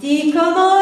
迪卡侬。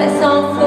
that song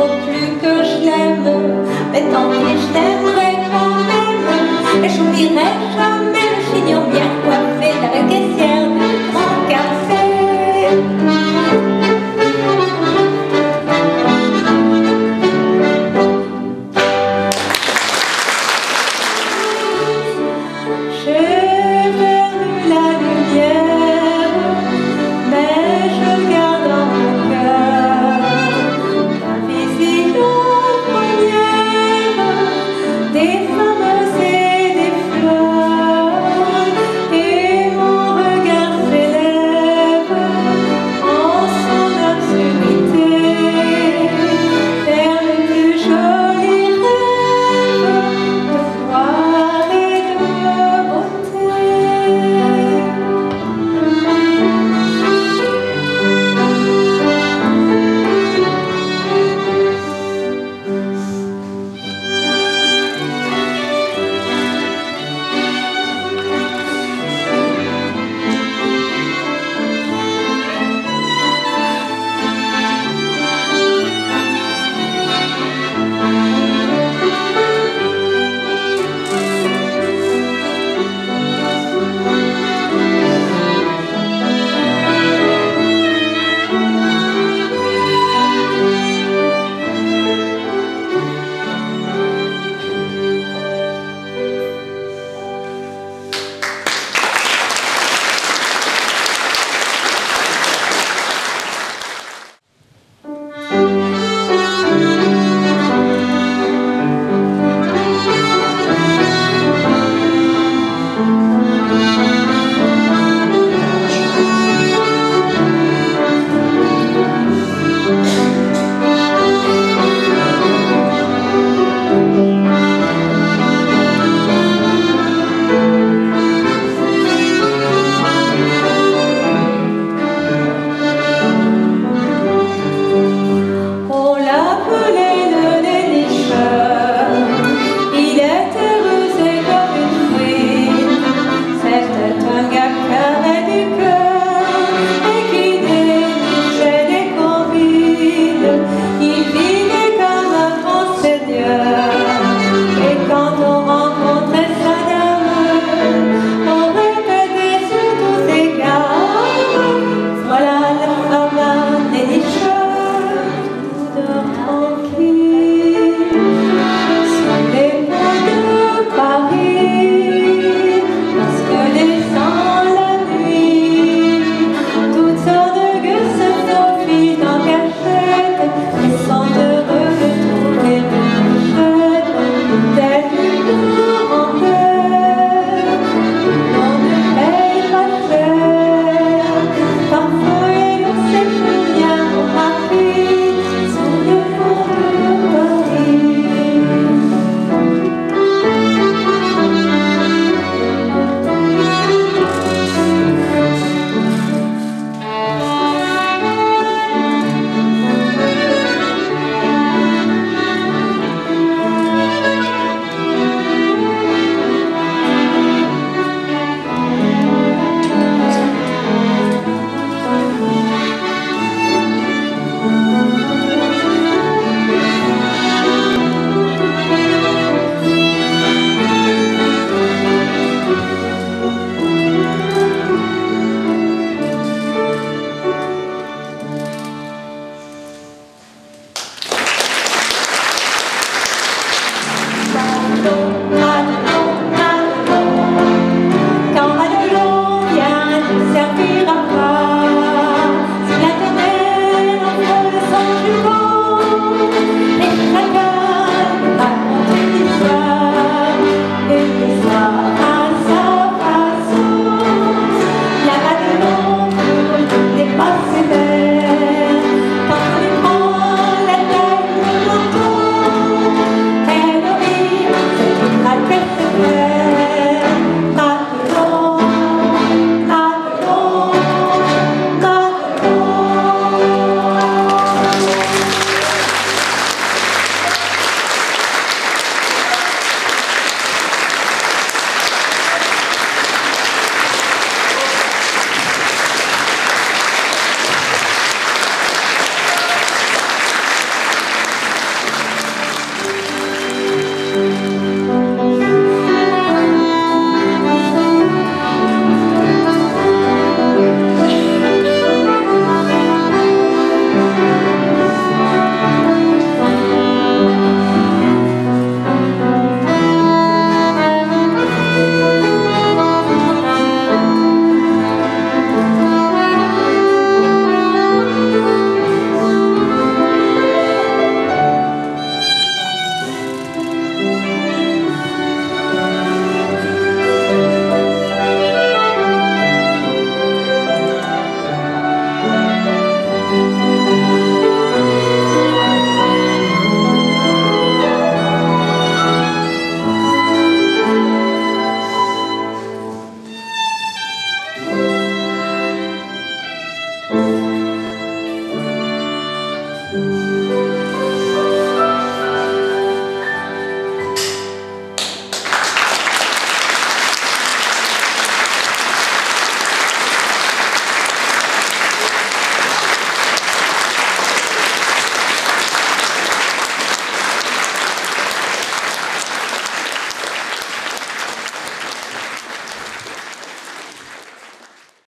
Quand